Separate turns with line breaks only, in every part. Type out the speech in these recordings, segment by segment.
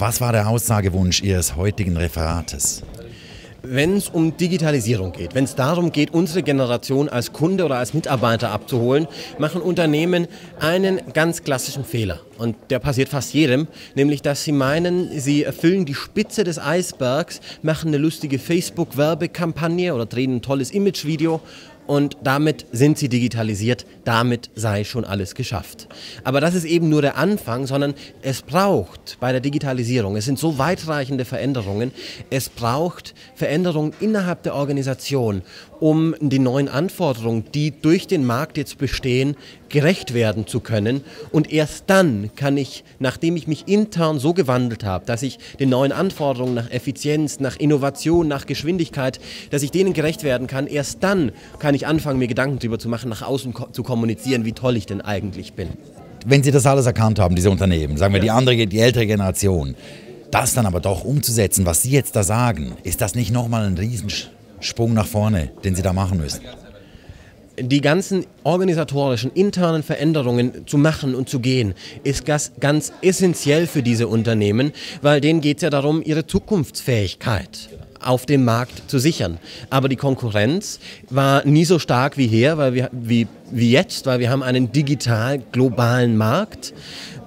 Was war der Aussagewunsch Ihres heutigen Referates?
Wenn es um Digitalisierung geht, wenn es darum geht, unsere Generation als Kunde oder als Mitarbeiter abzuholen, machen Unternehmen einen ganz klassischen Fehler. Und der passiert fast jedem, nämlich dass sie meinen, sie erfüllen die Spitze des Eisbergs, machen eine lustige Facebook-Werbekampagne oder drehen ein tolles Imagevideo und damit sind sie digitalisiert, damit sei schon alles geschafft. Aber das ist eben nur der Anfang, sondern es braucht bei der Digitalisierung, es sind so weitreichende Veränderungen, es braucht Veränderungen innerhalb der Organisation, um die neuen Anforderungen, die durch den Markt jetzt bestehen, gerecht werden zu können. Und erst dann kann ich, nachdem ich mich intern so gewandelt habe, dass ich den neuen Anforderungen nach Effizienz, nach Innovation, nach Geschwindigkeit, dass ich denen gerecht werden kann, erst dann kann ich anfangen, mir Gedanken darüber zu machen, nach außen zu kommunizieren, wie toll ich denn eigentlich bin.
Wenn Sie das alles erkannt haben, diese Unternehmen, sagen wir ja. die andere, die ältere Generation, das dann aber doch umzusetzen, was Sie jetzt da sagen, ist das nicht nochmal ein Riesenschritt? Sprung nach vorne, den Sie da machen müssen?
die ganzen organisatorischen, internen Veränderungen zu machen und zu gehen, ist ganz, ganz essentiell für diese Unternehmen, weil denen geht es ja darum, ihre Zukunftsfähigkeit auf dem Markt zu sichern. Aber die Konkurrenz war nie so stark wie hier, weil wir, wie, wie jetzt, weil wir haben einen digital globalen Markt.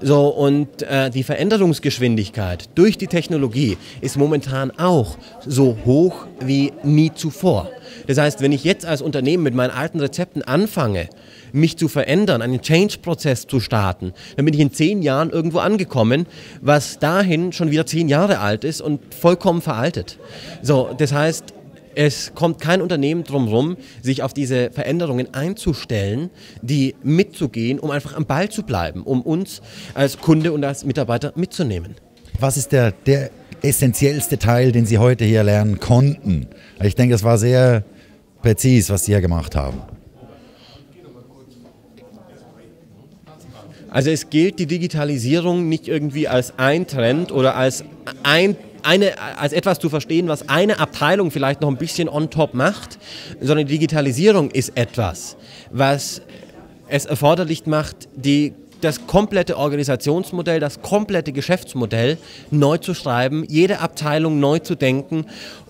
So, und äh, die Veränderungsgeschwindigkeit durch die Technologie ist momentan auch so hoch wie nie zuvor. Das heißt, wenn ich jetzt als Unternehmen mit meinen alten Rezepten anfange, mich zu verändern, einen Change-Prozess zu starten, dann bin ich in zehn Jahren irgendwo angekommen, was dahin schon wieder zehn Jahre alt ist und vollkommen veraltet. So, das heißt, es kommt kein Unternehmen drum herum, sich auf diese Veränderungen einzustellen, die mitzugehen, um einfach am Ball zu bleiben, um uns als Kunde und als Mitarbeiter mitzunehmen.
Was ist der, der essentiellste Teil, den Sie heute hier lernen konnten? Ich denke, es war sehr präzis, was Sie hier gemacht haben.
Also es gilt die Digitalisierung nicht irgendwie als ein Trend oder als ein eine, als etwas zu verstehen, was eine Abteilung vielleicht noch ein bisschen on top macht, sondern die Digitalisierung ist etwas, was es erforderlich macht, die, das komplette Organisationsmodell, das komplette Geschäftsmodell neu zu schreiben, jede Abteilung neu zu denken,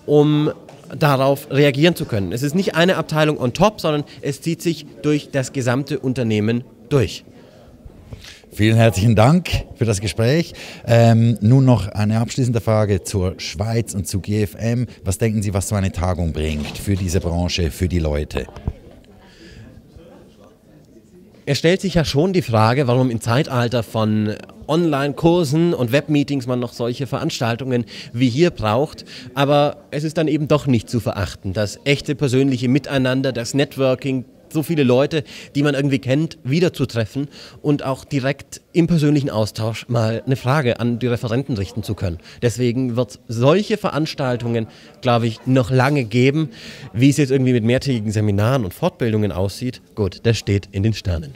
um darauf reagieren zu können. Es ist nicht eine Abteilung on top, sondern es zieht sich durch das gesamte Unternehmen durch.
Vielen herzlichen Dank für das Gespräch. Ähm, nun noch eine abschließende Frage zur Schweiz und zu GFM. Was denken Sie, was so eine Tagung bringt für diese Branche, für die Leute?
Es stellt sich ja schon die Frage, warum im Zeitalter von Online-Kursen und Webmeetings man noch solche Veranstaltungen wie hier braucht. Aber es ist dann eben doch nicht zu verachten. Das echte persönliche Miteinander, das Networking, so viele Leute, die man irgendwie kennt, wiederzutreffen und auch direkt im persönlichen Austausch mal eine Frage an die Referenten richten zu können. Deswegen wird es solche Veranstaltungen, glaube ich, noch lange geben. Wie es jetzt irgendwie mit mehrtägigen Seminaren und Fortbildungen aussieht, gut, das steht in den Sternen.